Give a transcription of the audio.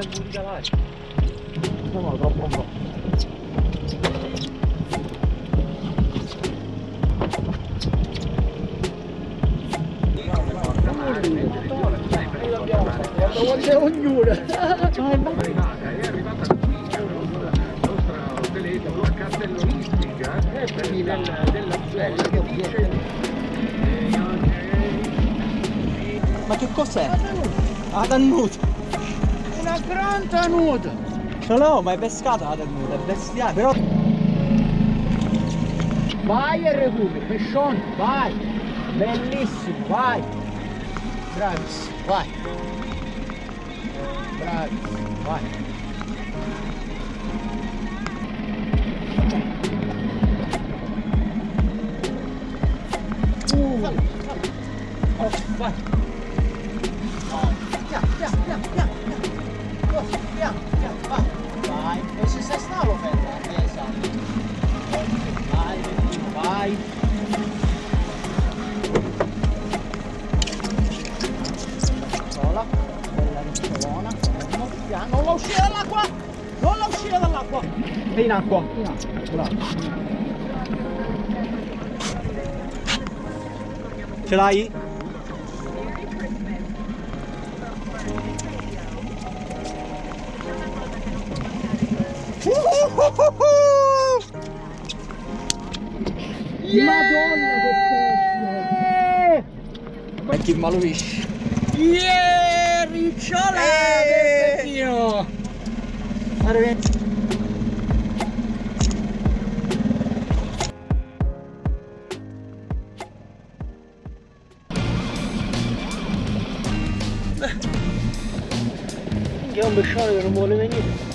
tempo di calare. No, troppo no. Vuole ognuno. è arrivata qui c'è una nostra telefono cartellonistica eh, del, della zona che dice Ma che cos'è? La tannuta. Una gran tanuta! No, no, ma è pescata la tannuta, è bestiale, però... Vai e recuperi, pescione, vai! Bellissimo, vai! Bravissimo, vai! Bravissimo, vai! Uh. Oh, vai! Piano! Piano, vai! Vai! E! Vai, vai! Sola, bella ricciolona, non la uscire dall'acqua! Non la uscire dall'acqua! È in acqua. In acqua, bravo. Ce l'hai? yeah! Madonna che pesce! Ma chi maluisce? Yeah! Ricciola eh! del pettino! Arrivederci! Gel dışarı yorum oğlum en iyi.